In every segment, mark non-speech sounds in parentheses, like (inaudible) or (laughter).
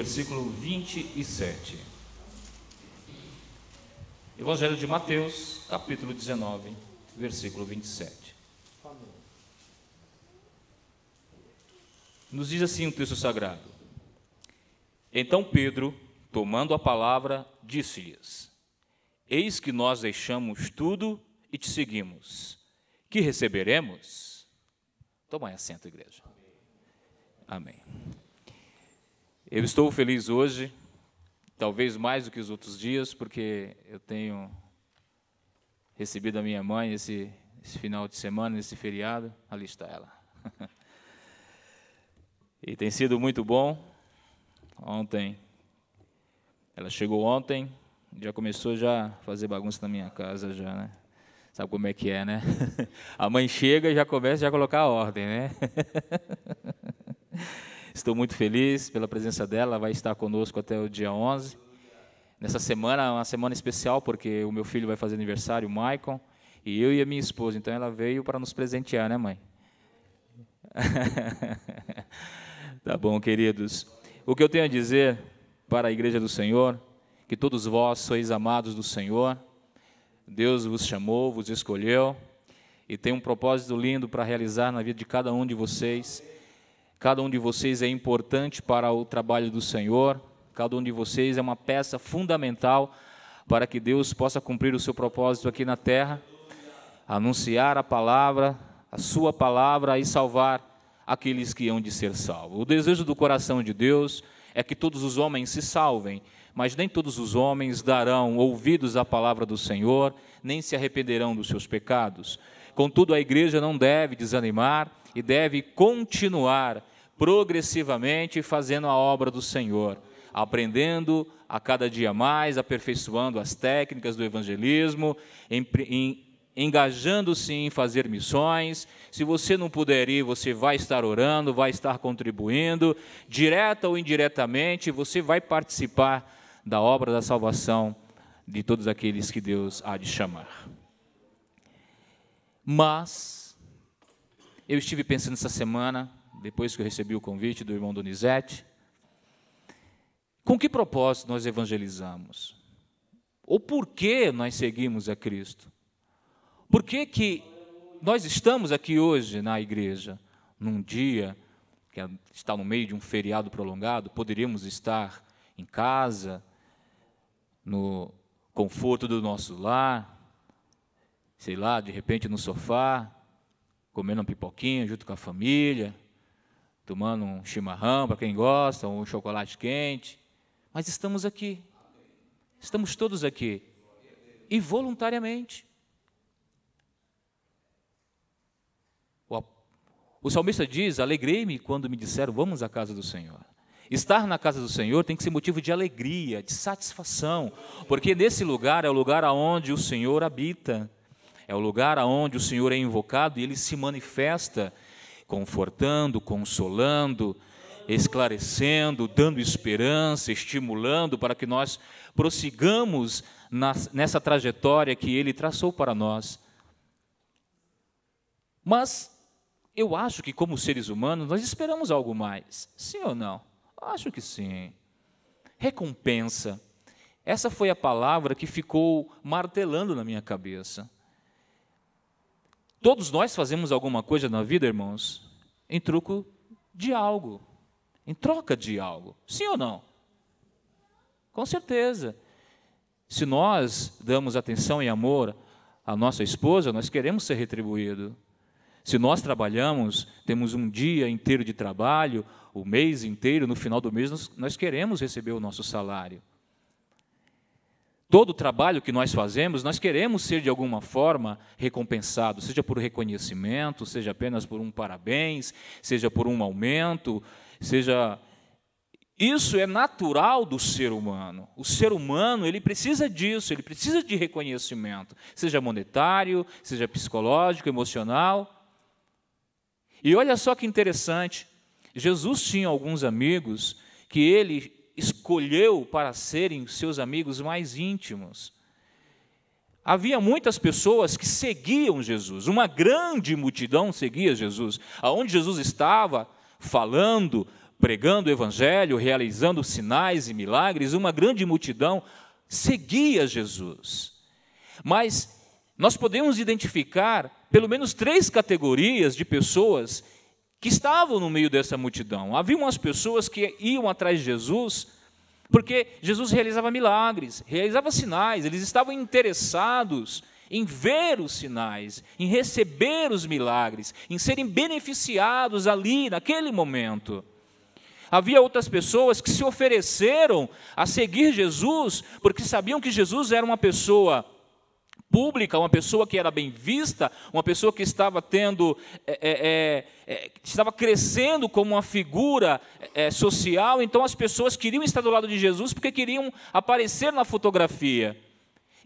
versículo 27. Evangelho de Mateus, capítulo 19, versículo 27. Nos diz assim o texto sagrado: Então Pedro, tomando a palavra, disse-lhes: Eis que nós deixamos tudo e te seguimos. Que receberemos? Tomai assento, igreja. Amém. Eu estou feliz hoje, talvez mais do que os outros dias, porque eu tenho recebido a minha mãe esse, esse final de semana, esse feriado. Ali está ela. (laughs) E tem sido muito bom. Ontem, ela chegou ontem, já começou já a fazer bagunça na minha casa já, né? Sabe como é que é, né? (laughs) A mãe chega e já começa a colocar a ordem, né? (laughs) Estou muito feliz pela presença dela, ela vai estar conosco até o dia 11. Nessa semana uma semana especial, porque o meu filho vai fazer aniversário, o Maicon, e eu e a minha esposa. Então ela veio para nos presentear, né, mãe? (laughs) Tá bom, queridos. O que eu tenho a dizer para a igreja do Senhor, que todos vós sois amados do Senhor, Deus vos chamou, vos escolheu e tem um propósito lindo para realizar na vida de cada um de vocês. Cada um de vocês é importante para o trabalho do Senhor, cada um de vocês é uma peça fundamental para que Deus possa cumprir o seu propósito aqui na terra, anunciar a palavra, a sua palavra e salvar aqueles que hão de ser salvos. O desejo do coração de Deus é que todos os homens se salvem, mas nem todos os homens darão ouvidos à palavra do Senhor, nem se arrependerão dos seus pecados. Contudo, a igreja não deve desanimar e deve continuar progressivamente fazendo a obra do Senhor, aprendendo a cada dia mais, aperfeiçoando as técnicas do evangelismo, em, em engajando-se em fazer missões. Se você não puder ir, você vai estar orando, vai estar contribuindo, direta ou indiretamente, você vai participar da obra da salvação de todos aqueles que Deus há de chamar. Mas, eu estive pensando essa semana, depois que eu recebi o convite do irmão Donizete, com que propósito nós evangelizamos? Ou por que nós seguimos a Cristo? Por que, que nós estamos aqui hoje na igreja, num dia que está no meio de um feriado prolongado, poderíamos estar em casa, no conforto do nosso lar, sei lá, de repente no sofá, comendo uma pipoquinha junto com a família, tomando um chimarrão para quem gosta, um chocolate quente. Mas estamos aqui. Estamos todos aqui. E voluntariamente. O salmista diz: Alegrei-me quando me disseram, vamos à casa do Senhor. Estar na casa do Senhor tem que ser motivo de alegria, de satisfação, porque nesse lugar é o lugar aonde o Senhor habita, é o lugar aonde o Senhor é invocado e ele se manifesta, confortando, consolando, esclarecendo, dando esperança, estimulando para que nós prossigamos nessa trajetória que ele traçou para nós. Mas eu acho que, como seres humanos, nós esperamos algo mais. Sim ou não? Acho que sim. Recompensa. Essa foi a palavra que ficou martelando na minha cabeça. Todos nós fazemos alguma coisa na vida, irmãos, em troco de algo, em troca de algo. Sim ou não? Com certeza. Se nós damos atenção e amor à nossa esposa, nós queremos ser retribuídos. Se nós trabalhamos, temos um dia inteiro de trabalho, o mês inteiro, no final do mês, nós, nós queremos receber o nosso salário. Todo o trabalho que nós fazemos, nós queremos ser de alguma forma recompensados, seja por reconhecimento, seja apenas por um parabéns, seja por um aumento, seja isso é natural do ser humano. O ser humano, ele precisa disso, ele precisa de reconhecimento, seja monetário, seja psicológico, emocional. E olha só que interessante, Jesus tinha alguns amigos que ele escolheu para serem seus amigos mais íntimos. Havia muitas pessoas que seguiam Jesus, uma grande multidão seguia Jesus. Aonde Jesus estava falando, pregando o evangelho, realizando sinais e milagres, uma grande multidão seguia Jesus. Mas nós podemos identificar pelo menos três categorias de pessoas que estavam no meio dessa multidão. Havia umas pessoas que iam atrás de Jesus porque Jesus realizava milagres, realizava sinais, eles estavam interessados em ver os sinais, em receber os milagres, em serem beneficiados ali, naquele momento. Havia outras pessoas que se ofereceram a seguir Jesus, porque sabiam que Jesus era uma pessoa pública, uma pessoa que era bem vista, uma pessoa que estava tendo, é, é, é, é estava crescendo como uma figura é, social, então as pessoas queriam estar do lado de Jesus porque queriam aparecer na fotografia.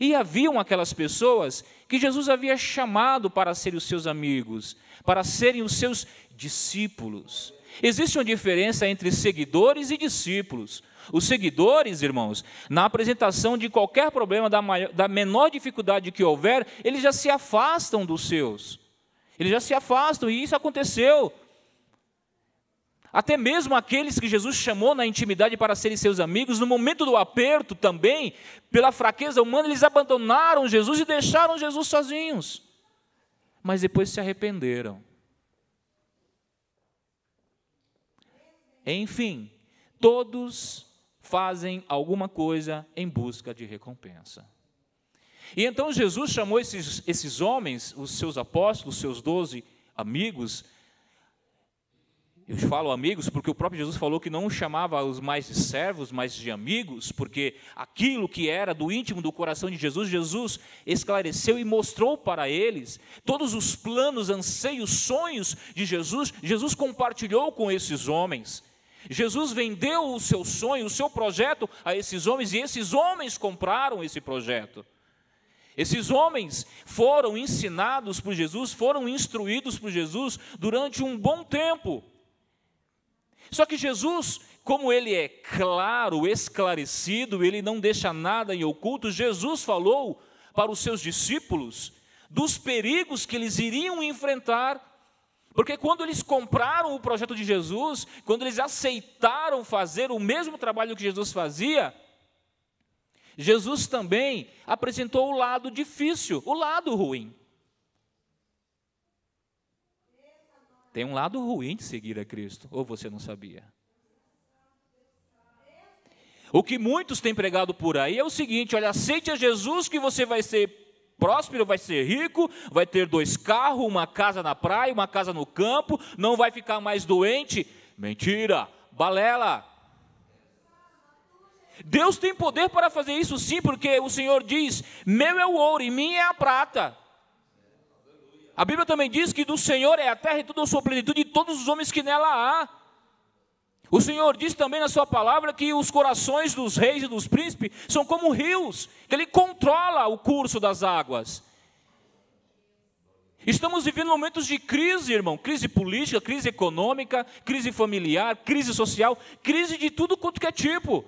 E haviam aquelas pessoas que Jesus havia chamado para serem os seus amigos, para serem os seus discípulos. Existe uma diferença entre seguidores e discípulos. Os seguidores, irmãos, na apresentação de qualquer problema, da, maior, da menor dificuldade que houver, eles já se afastam dos seus. Eles já se afastam, e isso aconteceu. Até mesmo aqueles que Jesus chamou na intimidade para serem seus amigos, no momento do aperto também, pela fraqueza humana, eles abandonaram Jesus e deixaram Jesus sozinhos. Mas depois se arrependeram. Enfim, todos fazem alguma coisa em busca de recompensa. E então Jesus chamou esses, esses homens, os seus apóstolos, os seus doze amigos. Eu falo amigos porque o próprio Jesus falou que não chamava os mais de servos, mas de amigos, porque aquilo que era do íntimo do coração de Jesus, Jesus esclareceu e mostrou para eles todos os planos, anseios, sonhos de Jesus, Jesus compartilhou com esses homens. Jesus vendeu o seu sonho, o seu projeto a esses homens e esses homens compraram esse projeto. Esses homens foram ensinados por Jesus, foram instruídos por Jesus durante um bom tempo. Só que Jesus, como ele é claro, esclarecido, ele não deixa nada em oculto, Jesus falou para os seus discípulos dos perigos que eles iriam enfrentar porque quando eles compraram o projeto de Jesus, quando eles aceitaram fazer o mesmo trabalho que Jesus fazia, Jesus também apresentou o lado difícil, o lado ruim. Tem um lado ruim de seguir a Cristo, ou você não sabia? O que muitos têm pregado por aí é o seguinte: olha, aceite a Jesus que você vai ser próspero, vai ser rico, vai ter dois carros, uma casa na praia, uma casa no campo, não vai ficar mais doente. Mentira, balela. Deus tem poder para fazer isso sim, porque o Senhor diz: Meu é o ouro e minha é a prata. A Bíblia também diz que do Senhor é a terra e toda a sua plenitude e todos os homens que nela há. O Senhor diz também na sua palavra que os corações dos reis e dos príncipes são como rios, que ele controla o curso das águas. Estamos vivendo momentos de crise, irmão, crise política, crise econômica, crise familiar, crise social, crise de tudo quanto que é tipo.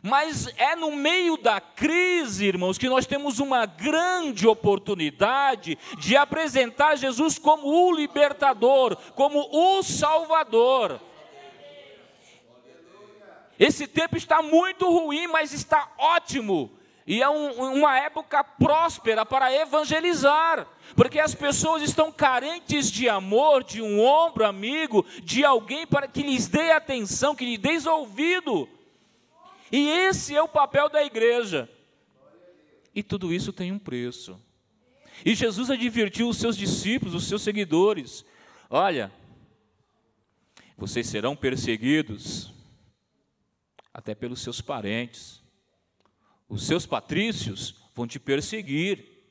Mas é no meio da crise, irmãos, que nós temos uma grande oportunidade de apresentar Jesus como o libertador, como o salvador. Esse tempo está muito ruim, mas está ótimo. E é um, uma época próspera para evangelizar, porque as pessoas estão carentes de amor, de um ombro amigo, de alguém para que lhes dê atenção, que lhes dê ouvido. E esse é o papel da igreja. E tudo isso tem um preço. E Jesus advertiu os seus discípulos, os seus seguidores: olha, vocês serão perseguidos até pelos seus parentes. Os seus patrícios vão te perseguir.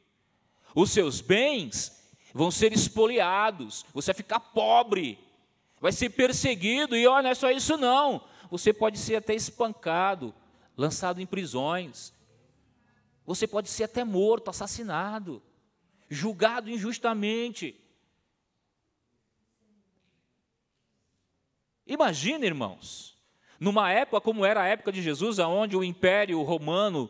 Os seus bens vão ser espoliados. Você vai ficar pobre. Vai ser perseguido. E olha, não é só isso não. Você pode ser até espancado, lançado em prisões. Você pode ser até morto, assassinado, julgado injustamente. Imagina, irmãos, Numa época como era a época de Jesus, onde o Império Romano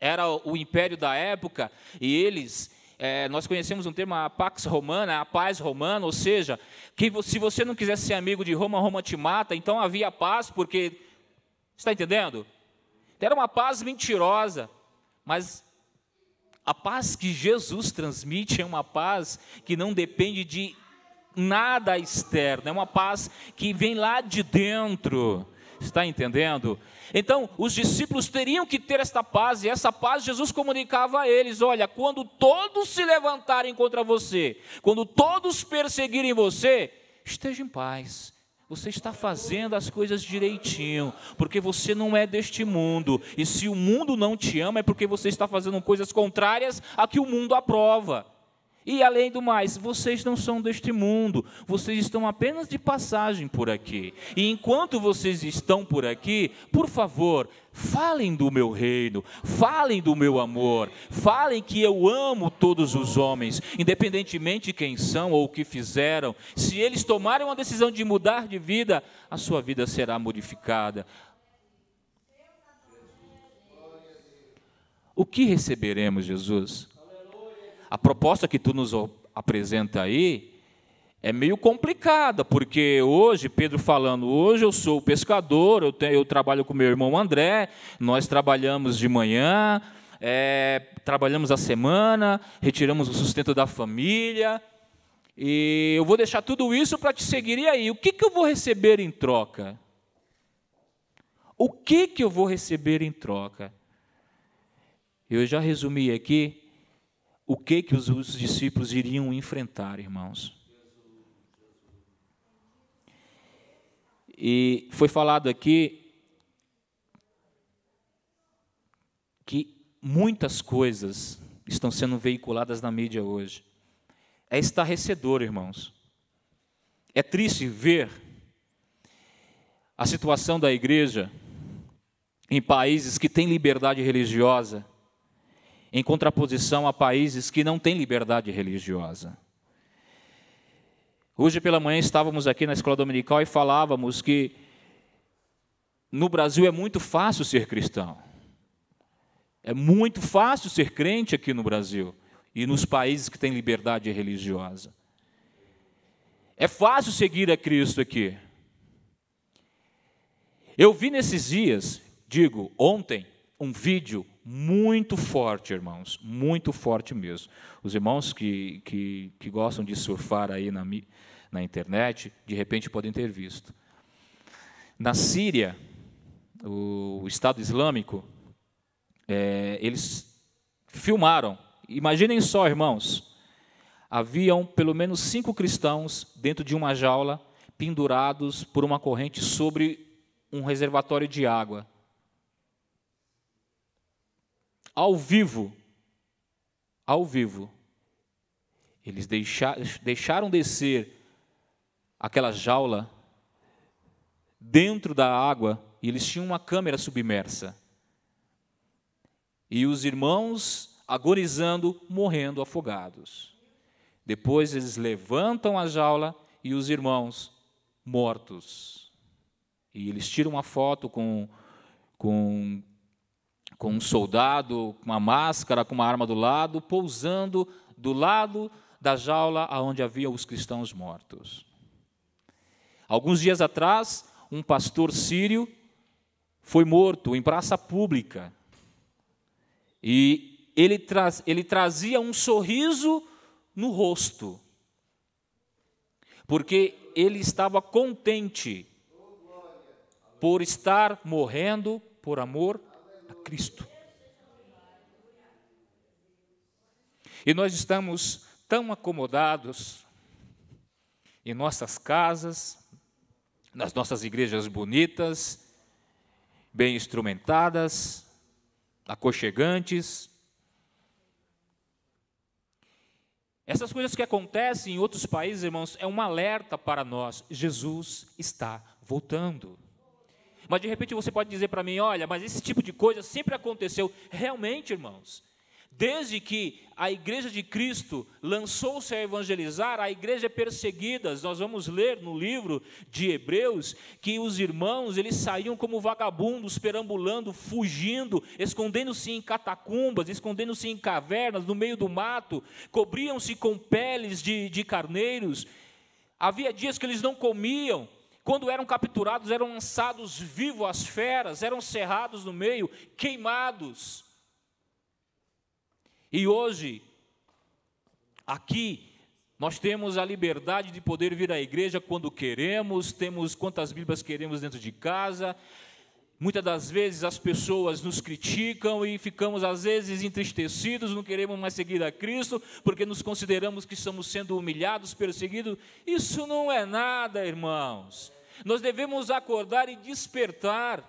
era o império da época, e eles é, nós conhecemos um termo, a Pax Romana, a paz romana, ou seja, que se você não quiser ser amigo de Roma, Roma te mata, então havia paz, porque. Está entendendo? Era uma paz mentirosa, mas a paz que Jesus transmite é uma paz que não depende de nada externo, é uma paz que vem lá de dentro. Está entendendo? Então, os discípulos teriam que ter esta paz, e essa paz Jesus comunicava a eles: olha, quando todos se levantarem contra você, quando todos perseguirem você, esteja em paz. Você está fazendo as coisas direitinho, porque você não é deste mundo. E se o mundo não te ama, é porque você está fazendo coisas contrárias a que o mundo aprova. E além do mais, vocês não são deste mundo, vocês estão apenas de passagem por aqui. E enquanto vocês estão por aqui, por favor, falem do meu reino, falem do meu amor, falem que eu amo todos os homens, independentemente de quem são ou o que fizeram. Se eles tomarem uma decisão de mudar de vida, a sua vida será modificada. O que receberemos, Jesus? A proposta que tu nos apresenta aí é meio complicada, porque hoje, Pedro falando, hoje eu sou pescador, eu, tenho, eu trabalho com meu irmão André, nós trabalhamos de manhã, é, trabalhamos a semana, retiramos o sustento da família, e eu vou deixar tudo isso para te seguir. E aí, o que, que eu vou receber em troca? O que, que eu vou receber em troca? Eu já resumi aqui o que que os, os discípulos iriam enfrentar, irmãos. E foi falado aqui que muitas coisas estão sendo veiculadas na mídia hoje. É estarrecedor, irmãos. É triste ver a situação da igreja em países que têm liberdade religiosa em contraposição a países que não têm liberdade religiosa. Hoje pela manhã estávamos aqui na escola dominical e falávamos que no Brasil é muito fácil ser cristão. É muito fácil ser crente aqui no Brasil e nos países que têm liberdade religiosa. É fácil seguir a Cristo aqui. Eu vi nesses dias, digo, ontem, um vídeo muito forte, irmãos, muito forte mesmo. Os irmãos que, que, que gostam de surfar aí na, na internet, de repente podem ter visto. Na Síria, o, Estado Islâmico, é, eles filmaram. Imaginem só, irmãos, haviam pelo menos cinco cristãos dentro de uma jaula, pendurados por uma corrente sobre um reservatório de água ao vivo, ao vivo, eles deixaram descer aquela jaula dentro da água e eles tinham uma câmera submersa. E os irmãos agonizando, morrendo afogados. Depois eles levantam a jaula e os irmãos mortos. E eles tiram uma foto com, com com um soldado, com uma máscara, com uma arma do lado, pousando do lado da jaula onde havia os cristãos mortos. Alguns dias atrás, um pastor sírio foi morto em praça pública. E ele, tra ele trazia um sorriso no rosto, porque ele estava contente por estar morrendo por amor a Cristo. E nós estamos tão acomodados em nossas casas, nas nossas igrejas bonitas, bem instrumentadas, aconchegantes. Essas coisas que acontecem em outros países, irmãos, é um alerta para nós. Jesus está voltando. Mas de repente você pode dizer para mim: olha, mas esse tipo de coisa sempre aconteceu. Realmente, irmãos, Desde que a igreja de Cristo lançou-se a evangelizar, a igreja é perseguida. Nós vamos ler no livro de Hebreus que os irmãos, eles saíam como vagabundos, perambulando, fugindo, escondendo-se em catacumbas, escondendo-se em cavernas, no meio do mato, cobriam-se com peles de, de carneiros. Havia dias que eles não comiam, quando eram capturados, eram lançados vivos às feras, eram cerrados no meio, queimados. E hoje, aqui, nós temos a liberdade de poder vir à igreja quando queremos, temos quantas Bíblias queremos dentro de casa. Muitas das vezes as pessoas nos criticam e ficamos às vezes entristecidos, não queremos mais seguir a Cristo, porque nos consideramos que estamos sendo humilhados, perseguidos. Isso não é nada, irmãos. Nós devemos acordar e despertar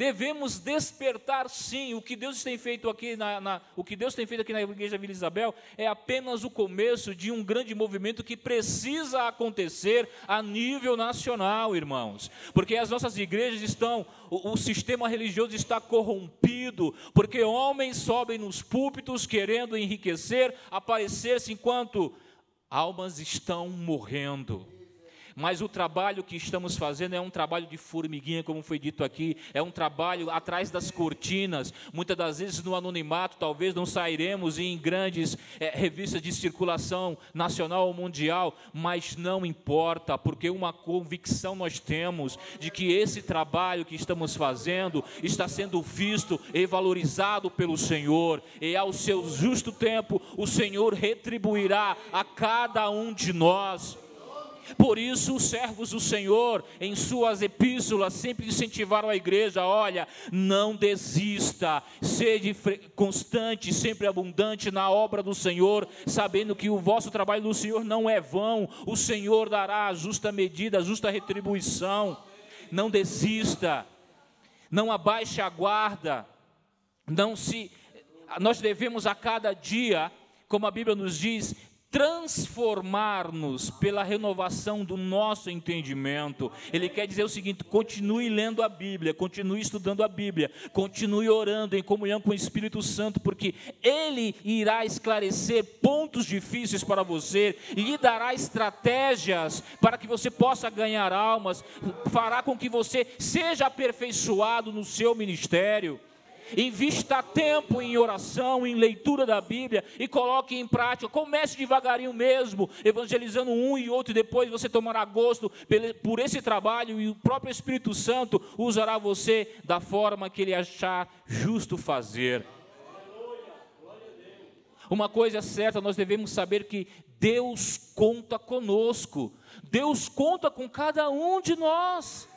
Devemos despertar sim. O que Deus tem feito aqui na, na, o que Deus tem feito aqui na igreja Vila Isabel é apenas o começo de um grande movimento que precisa acontecer a nível nacional, irmãos. Porque as nossas igrejas estão, o, o sistema religioso está corrompido, porque homens sobem nos púlpitos querendo enriquecer, aparecer-se enquanto almas estão morrendo mas o trabalho que estamos fazendo é um trabalho de formiguinha, como foi dito aqui, é um trabalho atrás das cortinas, muitas das vezes no anonimato, talvez não sairemos em grandes é, revistas de circulação nacional ou mundial, mas não importa, porque uma convicção nós temos de que esse trabalho que estamos fazendo está sendo visto e valorizado pelo Senhor, e ao seu justo tempo o Senhor retribuirá a cada um de nós. Por isso, os servos do Senhor, em suas epístolas, sempre incentivaram a igreja: olha, não desista, sede constante, sempre abundante na obra do Senhor, sabendo que o vosso trabalho no Senhor não é vão, o Senhor dará a justa medida, a justa retribuição. Não desista, não abaixe a guarda, não se. Nós devemos a cada dia, como a Bíblia nos diz, transformar-nos pela renovação do nosso entendimento. Ele quer dizer o seguinte: continue lendo a Bíblia, continue estudando a Bíblia, continue orando em comunhão com o Espírito Santo, porque Ele irá esclarecer pontos difíceis para você, lhe dará estratégias para que você possa ganhar almas, fará com que você seja aperfeiçoado no seu ministério. Invista tempo em oração, em leitura da Bíblia e coloque em prática. Comece devagarinho mesmo, evangelizando um e outro, e depois você tomará gosto por esse trabalho e o próprio Espírito Santo usará você da forma que ele achar justo fazer. Uma coisa é certa, nós devemos saber que Deus conta conosco, Deus conta com cada um de nós.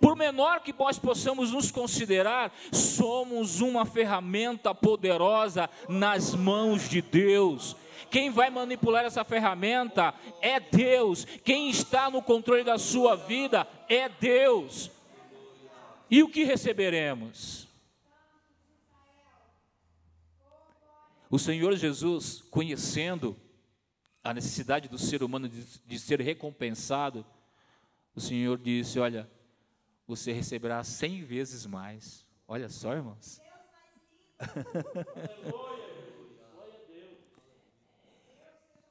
Por menor que nós possamos nos considerar, somos uma ferramenta poderosa nas mãos de Deus. Quem vai manipular essa ferramenta é Deus. Quem está no controle da sua vida é Deus. E o que receberemos? O Senhor Jesus, conhecendo a necessidade do ser humano de, de ser recompensado, o Senhor disse: Olha, você receberá cem vezes mais. Olha só, irmãos.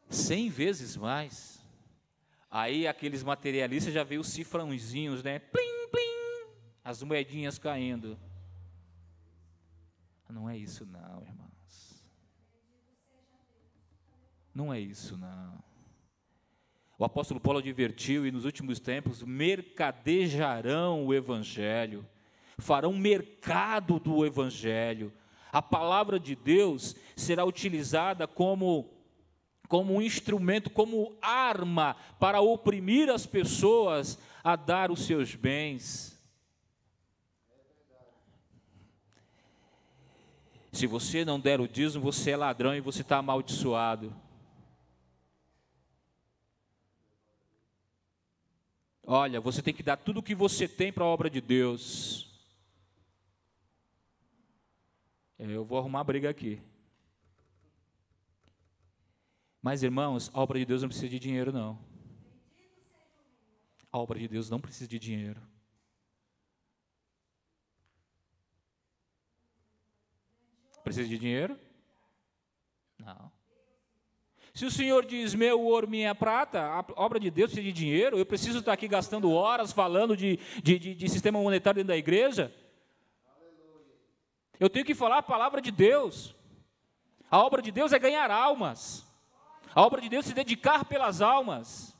Cem vezes mais. Aí aqueles materialistas já veio os cifrãozinhos, né? Plim, plim, as moedinhas caindo. Não é isso não, irmãos. Não é isso não. O apóstolo Paulo advertiu e nos últimos tempos mercadejarão o evangelho, farão mercado do evangelho. A palavra de Deus será utilizada como como um instrumento, como arma para oprimir as pessoas a dar os seus bens. Se você não der o dízimo, você é ladrão e você está amaldiçoado. Olha, você tem que dar tudo o que você tem para a obra de Deus. É, eu vou arrumar briga aqui. Mas, irmãos, a obra de Deus não precisa de dinheiro, não. A obra de Deus não precisa de dinheiro. Precisa de dinheiro? Não. Se o Senhor diz meu ouro, minha prata, a obra de Deus precisa de dinheiro, eu preciso estar aqui gastando horas falando de, de, de, de sistema monetário dentro da igreja. Eu tenho que falar a palavra de Deus. A obra de Deus é ganhar almas. A obra de Deus é se dedicar pelas almas.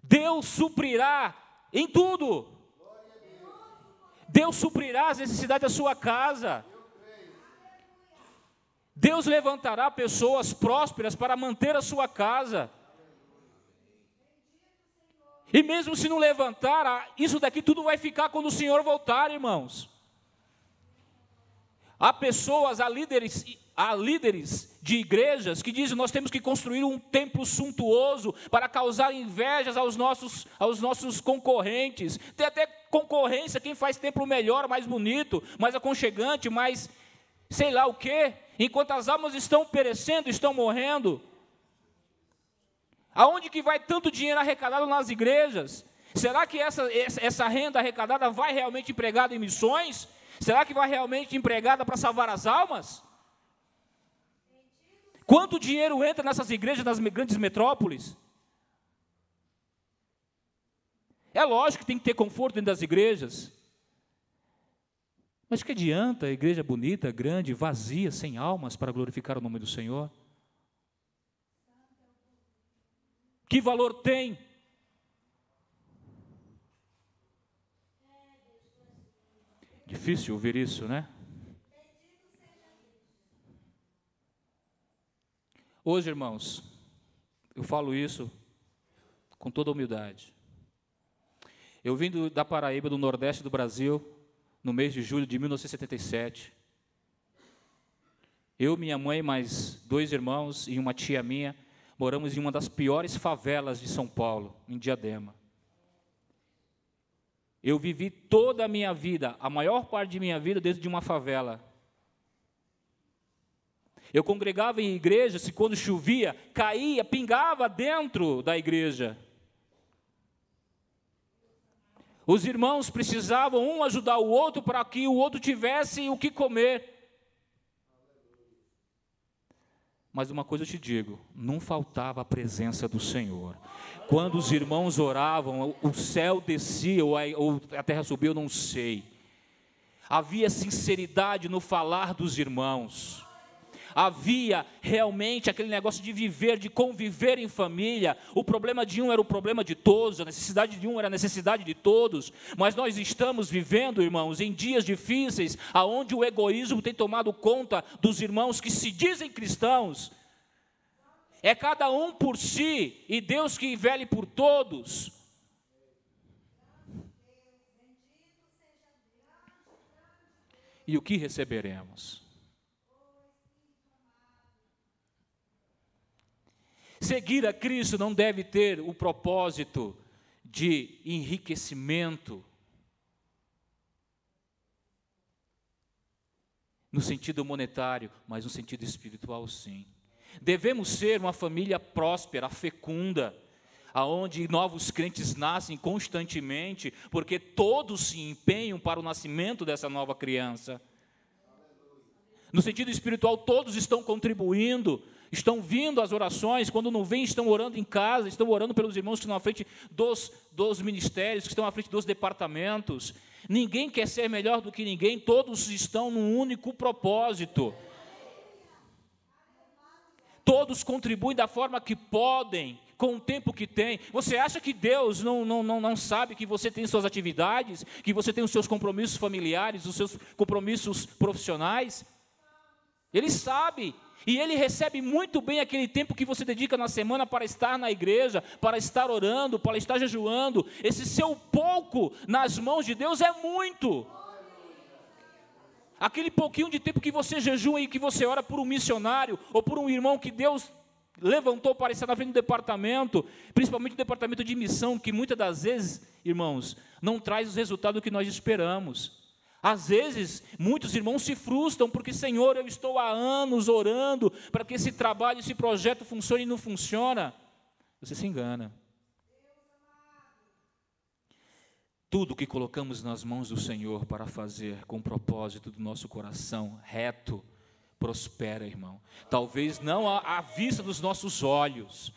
Deus suprirá em tudo. Deus suprirá as necessidades da sua casa. Deus levantará pessoas prósperas para manter a sua casa. E mesmo se não levantar, isso daqui tudo vai ficar quando o Senhor voltar, irmãos. Há pessoas, há líderes, há líderes de igrejas que dizem nós temos que construir um templo suntuoso para causar invejas aos nossos, aos nossos concorrentes. Tem até concorrência, quem faz templo melhor, mais bonito, mais aconchegante, mais sei lá o quê, enquanto as almas estão perecendo, estão morrendo. Aonde que vai tanto dinheiro arrecadado nas igrejas? Será que essa, essa renda arrecadada vai realmente empregada em missões? Será que vai realmente empregada para salvar as almas? Quanto dinheiro entra nessas igrejas das grandes metrópoles? É lógico que tem que ter conforto dentro das igrejas. Mas que adianta a igreja bonita, grande, vazia, sem almas para glorificar o nome do Senhor? Que valor tem? Difícil ouvir isso, né? Hoje, irmãos, eu falo isso com toda humildade. Eu vim do, da Paraíba, do Nordeste do Brasil, no mês de julho de 1977. Eu, minha mãe, mais dois irmãos e uma tia minha, moramos em uma das piores favelas de São Paulo, em Diadema. Eu vivi toda a minha vida, a maior parte de minha vida, dentro de uma favela. Eu congregava em igrejas e quando chovia, caía, pingava dentro da igreja. Os irmãos precisavam um ajudar o outro para que o outro tivesse o que comer. Mas uma coisa eu te digo: não faltava a presença do Senhor. Quando os irmãos oravam, o céu descia ou a terra subiu, não sei. Havia sinceridade no falar dos irmãos havia realmente aquele negócio de viver, de conviver em família. O problema de um era o problema de todos, a necessidade de um era a necessidade de todos. Mas nós estamos vivendo, irmãos, em dias difíceis, aonde o egoísmo tem tomado conta dos irmãos que se dizem cristãos. É cada um por si e Deus que vele por todos. E o que receberemos? Seguir a Cristo não deve ter o propósito de enriquecimento, no sentido monetário, mas no sentido espiritual, sim. Devemos ser uma família próspera, fecunda, aonde novos crentes nascem constantemente, porque todos se empenham para o nascimento dessa nova criança. No sentido espiritual, todos estão contribuindo estão vindo às orações, quando não vêm, estão orando em casa, estão orando pelos irmãos que estão à frente dos, dos ministérios, que estão à frente dos departamentos. Ninguém quer ser melhor do que ninguém, todos estão num único propósito. Todos contribuem da forma que podem, com o tempo que tem. Você acha que Deus não, não, não, não sabe que você tem suas atividades, que você tem os seus compromissos familiares, os seus compromissos profissionais? Ele sabe, e ele recebe muito bem aquele tempo que você dedica na semana para estar na igreja, para estar orando, para estar jejuando. Esse seu pouco nas mãos de Deus é muito. Aquele pouquinho de tempo que você jejua e que você ora por um missionário ou por um irmão que Deus levantou para estar na frente do departamento, principalmente o departamento de missão, que muitas das vezes, irmãos, não traz os resultados que nós esperamos. Às vezes, muitos irmãos se frustram porque, Senhor, eu estou há anos orando para que esse trabalho, esse projeto funcione e não funciona. Você se engana. tudo que colocamos nas mãos do Senhor para fazer com o propósito do nosso coração reto, prospera, irmão. Talvez não à, vista dos nossos olhos,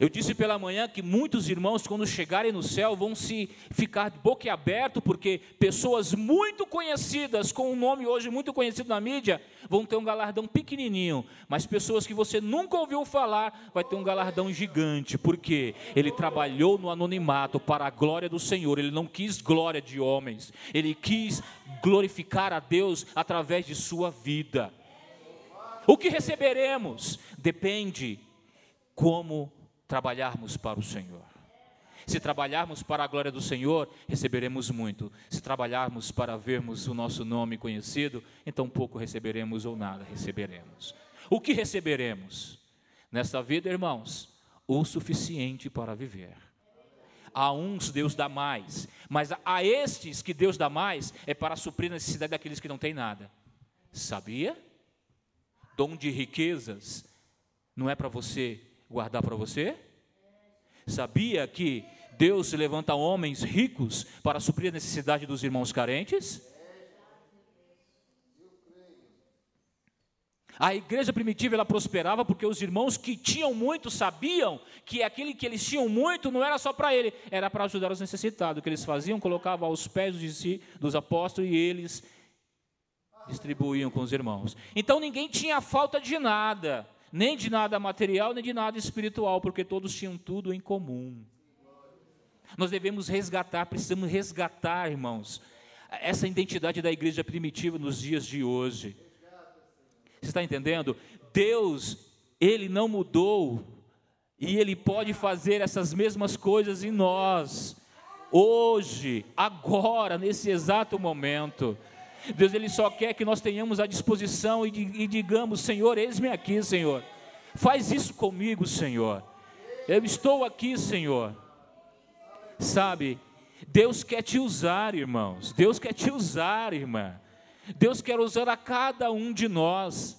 eu disse pela manhã que muitos irmãos, quando chegarem no céu, vão se ficar de boca aberto, porque pessoas muito conhecidas, com um nome hoje muito conhecido na mídia, vão ter um galardão pequenininho, mas pessoas que você nunca ouviu falar, vai ter um galardão gigante, porque ele trabalhou no anonimato para a glória do Senhor, ele não quis glória de homens, ele quis glorificar a Deus através de sua vida. O que receberemos depende como trabalharmos para o Senhor. Se trabalharmos para a glória do Senhor, receberemos muito. Se trabalharmos para vermos o nosso nome conhecido, então pouco receberemos ou nada receberemos. O que receberemos? Nesta vida, irmãos, o suficiente para viver. A uns Deus dá mais, mas a estes que Deus dá mais é para suprir a necessidade daqueles que não têm nada. Sabia? Dom de riquezas não é para você guardar para você? Sabia que Deus levanta homens ricos para suprir a necessidade dos irmãos carentes? A igreja primitiva ela prosperava porque os irmãos que tinham muito sabiam que aquele que eles tinham muito não era só para ele, era para ajudar os necessitados. O que eles faziam, colocavam aos pés de si, dos apóstolos e eles distribuíam com os irmãos. Então ninguém tinha falta de nada nem de nada material, nem de nada espiritual, porque todos tinham tudo em comum. Nós devemos resgatar, precisamos resgatar, irmãos, essa identidade da igreja primitiva nos dias de hoje. Você está entendendo? Deus, Ele não mudou, e Ele pode fazer essas mesmas coisas em nós, hoje, agora, nesse exato momento. Deus ele só quer que nós tenhamos a disposição e, e digamos: Senhor, eis-me aqui, Senhor. Faz isso comigo, Senhor. Eu estou aqui, Senhor. Sabe, Deus quer te usar, irmãos. Deus quer te usar, irmã. Deus quer usar a cada um de nós.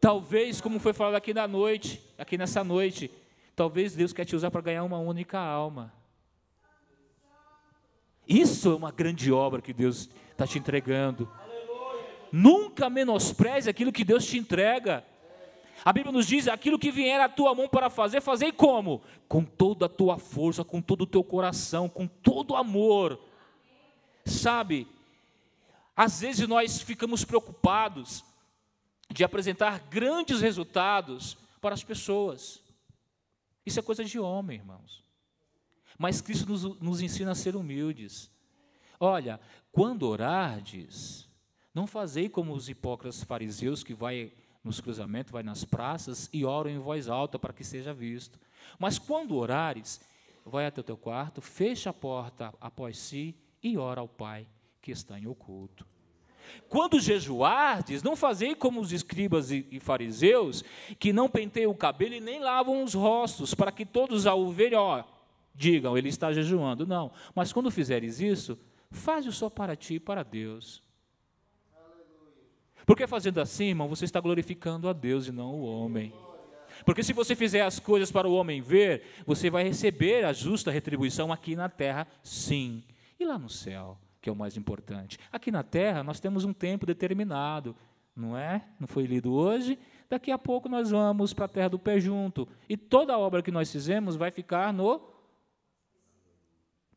Talvez, como foi falado aqui na noite, aqui nessa noite, talvez Deus quer te usar para ganhar uma única alma. Isso é uma grande obra que Deus está te entregando. Nunca menospreze aquilo que Deus te entrega. A Bíblia nos diz: aquilo que vier à tua mão para fazer, fazer como? Com toda a tua força, com todo o teu coração, com todo o amor. Sabe, às vezes nós ficamos preocupados de apresentar grandes resultados para as pessoas. Isso é coisa de homem, irmãos. Mas Cristo nos, nos ensina a ser humildes. Olha, quando orardes, não fazei como os hipócritas fariseus que vai nos cruzamentos, vai nas praças e oram em voz alta para que seja visto. Mas quando orares, vai até o teu quarto, fecha a porta após si e ora ao Pai que está em oculto. Quando jejuardes, não fazei como os escribas e fariseus, que não penteiam o cabelo e nem lavam os rostos, para que todos ao verem, ó, digam, ele está jejuando. Não, mas quando fizeres isso, Faz o só para ti e para Deus. Porque fazendo assim, irmão, você está glorificando a Deus e não o homem. Porque se você fizer as coisas para o homem ver, você vai receber a justa retribuição aqui na terra, sim. E lá no céu, que é o mais importante. Aqui na terra nós temos um tempo determinado, não é? Não foi lido hoje? Daqui a pouco nós vamos para a terra do pé junto. E toda a obra que nós fizemos vai ficar no,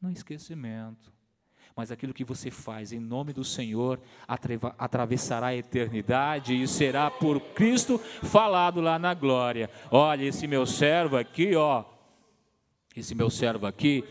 no esquecimento. Mas aquilo que você faz em nome do Senhor atravessará a eternidade e será por Cristo falado lá na glória. Olha, esse meu servo aqui, ó, esse meu servo aqui,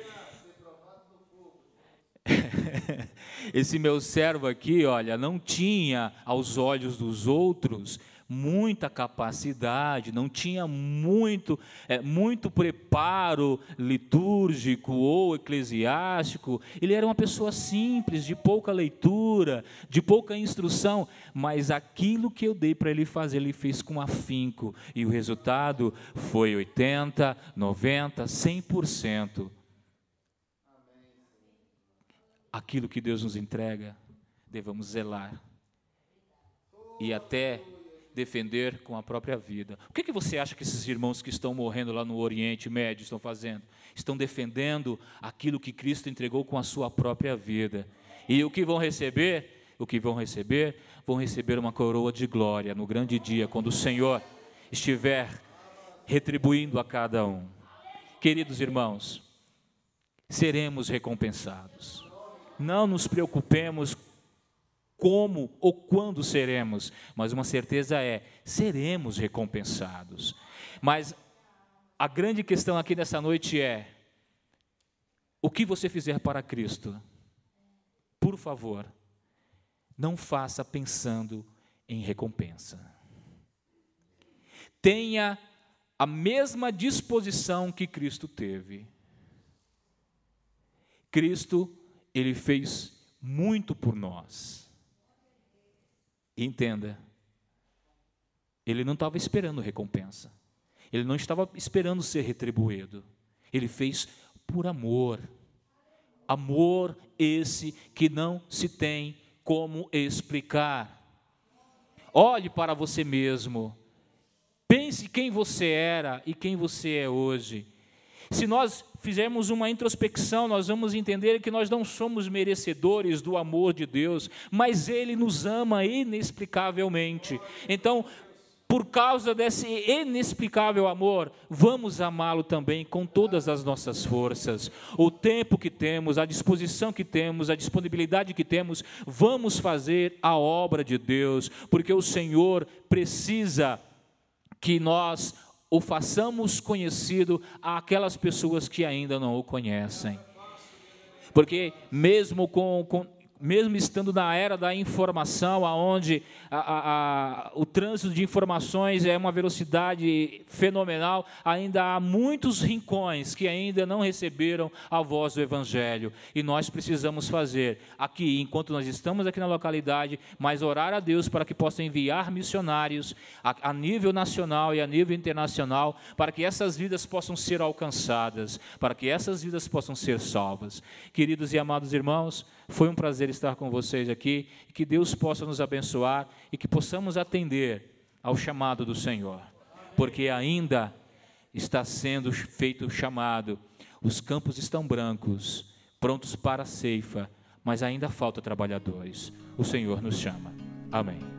(laughs) esse meu servo aqui, olha, não tinha aos olhos dos outros muita capacidade, não tinha muito, é, muito preparo litúrgico ou eclesiástico. Ele era uma pessoa simples, de pouca leitura, de pouca instrução, mas aquilo que eu dei para ele fazer, ele fez com afinco, e o resultado foi 80, 90, 100%. Aquilo que Deus nos entrega, devemos zelar. E até defender com a própria vida. O que, que você acha que esses irmãos que estão morrendo lá no Oriente Médio estão fazendo? Estão defendendo aquilo que Cristo entregou com a sua própria vida. E o que vão receber? O que vão receber? Vão receber uma coroa de glória no grande dia, quando o Senhor estiver retribuindo a cada um. Queridos irmãos, seremos recompensados. Não nos preocupemos como ou quando seremos, mas uma certeza é: seremos recompensados. Mas a grande questão aqui nessa noite é: o que você fizer para Cristo, por favor, não faça pensando em recompensa. Tenha a mesma disposição que Cristo teve. Cristo, ele fez muito por nós. Entenda, ele não estava esperando recompensa, ele não estava esperando ser retribuído, ele fez por amor. Amor esse que não se tem como explicar. Olhe para você mesmo, pense quem você era e quem você é hoje. Se nós fizermos uma introspecção, nós vamos entender que nós não somos merecedores do amor de Deus, mas Ele nos ama inexplicavelmente. Então, por causa desse inexplicável amor, vamos amá-lo também com todas as nossas forças. O tempo que temos, a disposição que temos, a disponibilidade que temos, vamos fazer a obra de Deus, porque o Senhor precisa que nós o façamos conhecido àquelas pessoas que ainda não o conhecem. Porque mesmo com, com mesmo estando na era da informação, aonde a, a, a, o trânsito de informações é uma velocidade fenomenal, ainda há muitos rincões que ainda não receberam a voz do Evangelho. E nós precisamos fazer aqui, enquanto nós estamos aqui na localidade, mas orar a Deus para que possa enviar missionários a, nível nacional e a nível internacional, para que essas vidas possam ser alcançadas, para que essas vidas possam ser salvas. Queridos e amados irmãos, foi um prazer estar com vocês aqui e que Deus possa nos abençoar e que possamos atender ao chamado do Senhor, porque ainda está sendo feito o chamado. Os campos estão brancos, prontos para a ceifa, mas ainda falta trabalhadores. O Senhor nos chama. Amém.